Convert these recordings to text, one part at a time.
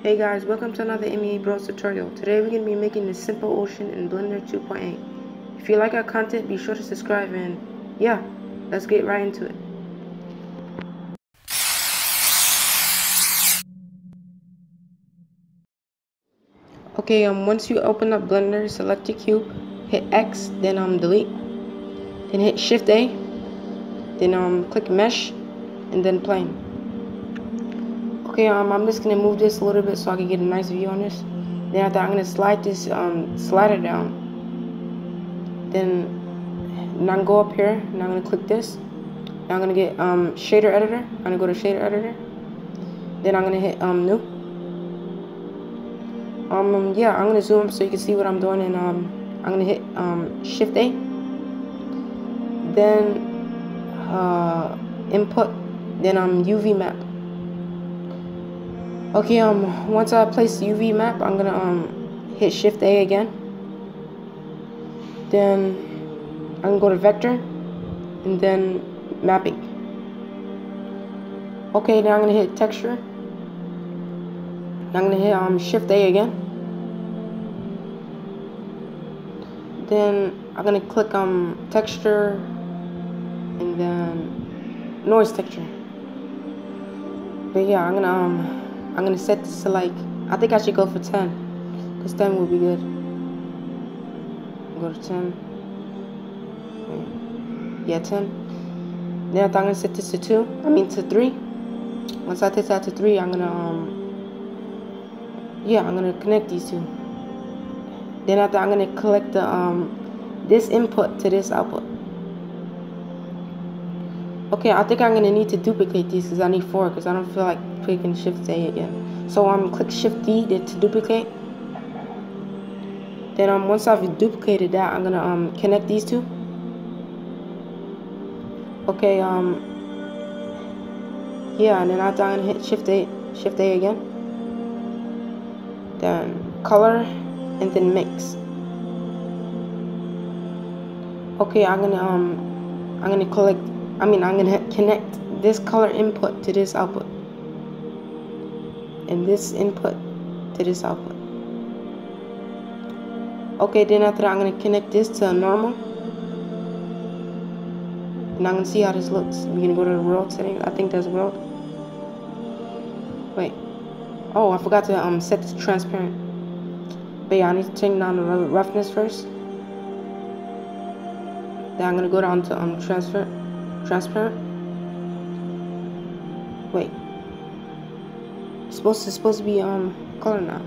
Hey guys, welcome to another MEA Bros tutorial. Today we're going to be making this simple ocean in Blender 2.8. If you like our content, be sure to subscribe and yeah, let's get right into it. Okay, um, once you open up Blender, select your cube, hit X, then um, delete, then hit Shift A, then um, click Mesh, and then Plane. Okay, um, I'm just gonna move this a little bit so I can get a nice view on this. Then after I'm gonna slide this um, slider down. Then now I'm gonna go up here, and I'm gonna click this. Now I'm gonna get um, shader editor. I'm gonna go to shader editor. Then I'm gonna hit um, new. Um, yeah, I'm gonna zoom so you can see what I'm doing, and um, I'm gonna hit um, Shift A. Then uh, input. Then um, UV map. Okay, um, once I place the UV map, I'm gonna um, hit Shift A again. Then I'm gonna go to Vector, and then Mapping. Okay, now I'm gonna hit Texture. I'm gonna hit um, Shift A again. Then I'm gonna click um texture and then noise texture. But yeah, I'm gonna um I'm gonna set this to like I think I should go for 10 because 10 will be good. Go to 10. Yeah, 10. Then I'm gonna set this to 2. I mean to 3. Once I set that to 3, I'm gonna um yeah, I'm gonna connect these two. Then after I'm gonna collect the um this input to this output. Okay, I think I'm gonna need to duplicate these because I need four because I don't feel like clicking Shift A again. So I'm um, click Shift D to, duplicate. Then um once I've duplicated that, I'm gonna um connect these two. Okay, um yeah, and then I'm gonna hit Shift A Shift A again. Then color and then mix. Okay, I'm gonna um I'm gonna collect I mean I'm gonna connect this color input to this output and this input to this output. Okay, then after that I'm gonna connect this to normal. And I'm gonna see how this looks. We're gonna go to the world settings. I think that's world. Wait. Oh, I forgot to um set this transparent. But yeah, I need to turn down the roughness first. Then I'm gonna go down to um transfer transparent. Wait. It's supposed to supposed to be um color now.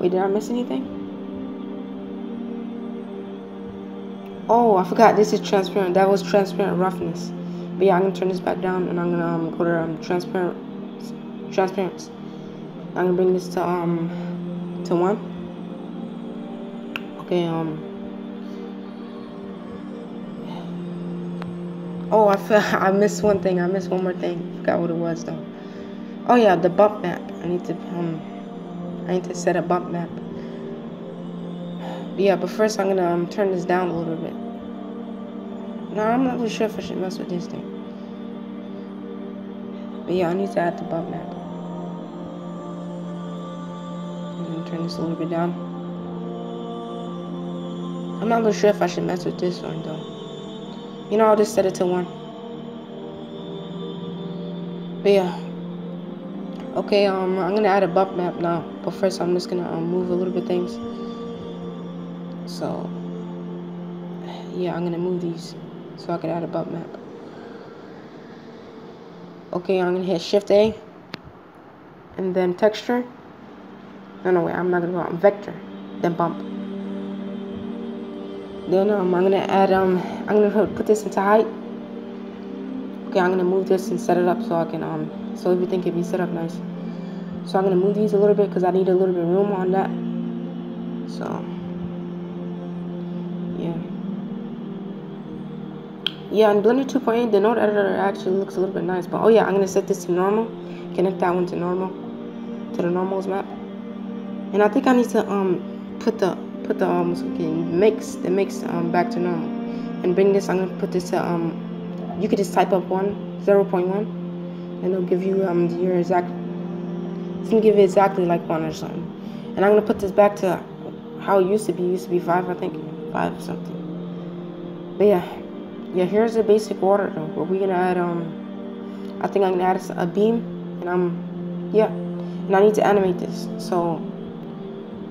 Wait, did I miss anything? Oh, I forgot this is transparent. That was transparent roughness. But yeah, I'm gonna turn this back down and I'm gonna um, go to um, transparent transparency. I'm gonna bring this to um to one. Okay, um Oh I feel I missed one thing, I missed one more thing. Forgot what it was though. Oh yeah, the bump map. I need to um I need to set a bump map. Yeah, but first I'm gonna um, turn this down a little bit. No, I'm not really sure if I should mess with this thing. But yeah, I need to add the bump map. I'm gonna turn this a little bit down. I'm not really sure if I should mess with this one though. You know, I'll just set it to one. But yeah. Okay, um, I'm gonna add a bump map now. But first, I'm just gonna um, move a little bit things. So, yeah, I'm gonna move these so I can add a bump map. Okay, I'm gonna hit Shift A and then texture. No, no, wait, I'm not gonna go on vector, then bump. Then um, I'm gonna add um, I'm gonna put this into height. Okay, I'm gonna move this and set it up so I can um, so everything can be set up nice. So I'm gonna move these a little bit because I need a little bit of room on that. So, yeah. Yeah, in Blender 2.8, the node editor actually looks a little bit nice. But oh yeah, I'm gonna set this to normal. Connect that one to normal, to the normals map. And I think I need to um put the put the um okay, mix the mix um back to normal and bring this. I'm gonna put this to um you could just type up one 0.1 and it'll give you um your exact. It's gonna give you exactly like one or something. And I'm gonna put this back to how it used to be. It used to be five, I think, five something. But yeah, yeah. Here's the basic water though. But we're gonna add um. I think I'm gonna add a beam, and I'm yeah. And I need to animate this. So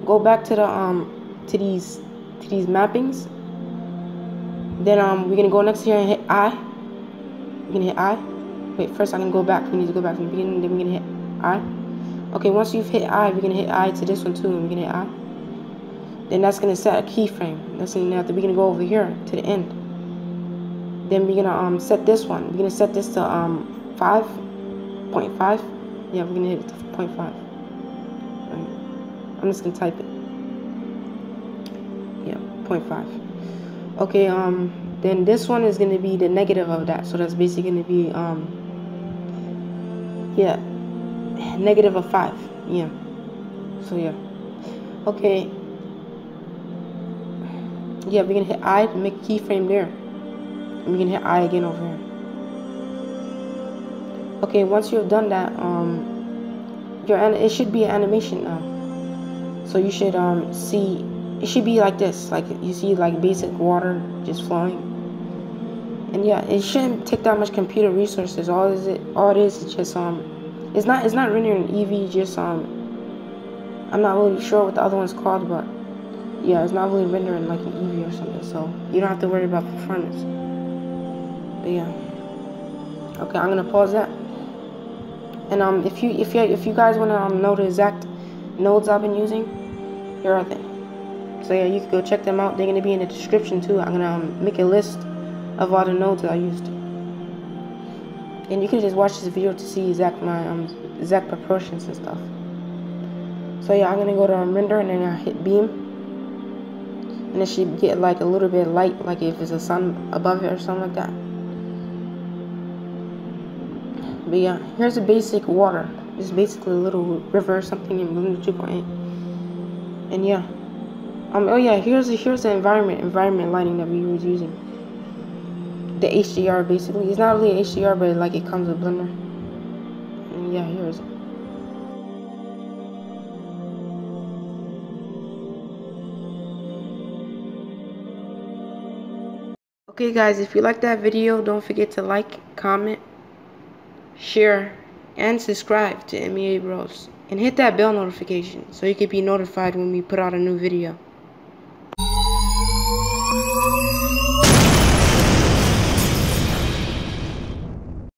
go back to the um to these to these mappings. Then um we're gonna go next here and hit I. We're gonna hit I. Wait, first I'm gonna go back. We need to go back from the beginning. Then we're gonna hit I. Okay, once you've hit I, we're gonna hit I to this one too, and we're gonna hit I. Then that's gonna set a keyframe. That's gonna have to we're gonna go over here to the end. Then we're gonna um set this one. We're gonna set this to um five point five. Yeah, we're gonna hit it to point five. I'm just gonna type it. Yeah, point five. Okay, um then this one is gonna be the negative of that. So that's basically gonna be um yeah negative of 5 yeah. So yeah. Okay. Yeah we're gonna hit I to make keyframe there. And we're gonna hit I again over here. Okay once you've done that um your it should be an animation now. So you should um see it should be like this like you see like basic water just flowing? And yeah it shouldn't take that much computer resources. All is it all it is is just um it's not it's not rendering Eevee just um I'm not really sure what the other one's called but yeah it's not really rendering like an Eevee or something so you don't have to worry about performance. But yeah. Okay I'm gonna pause that. And um if you if you if you guys want to um, know the exact nodes I've been using here are they so yeah you can go check them out they're gonna be in the description too I'm gonna um, make a list of all the nodes that I used and you can just watch this video to see exact my um exact proportions and stuff. So yeah, I'm gonna go to render and then I hit beam, and it should get like a little bit light, like if there's a sun above it or something like that. But yeah, here's a basic water. It's basically a little river or something in Blender 2.8. And yeah, um oh yeah, here's the here's the environment environment lighting that we was using the HDR basically. It's not really HDR, but like it comes with Blender. And yeah, here's it. Okay guys, if you like that video, don't forget to like, comment, share, and subscribe to MEA Bros. And hit that bell notification so you can be notified when we put out a new video.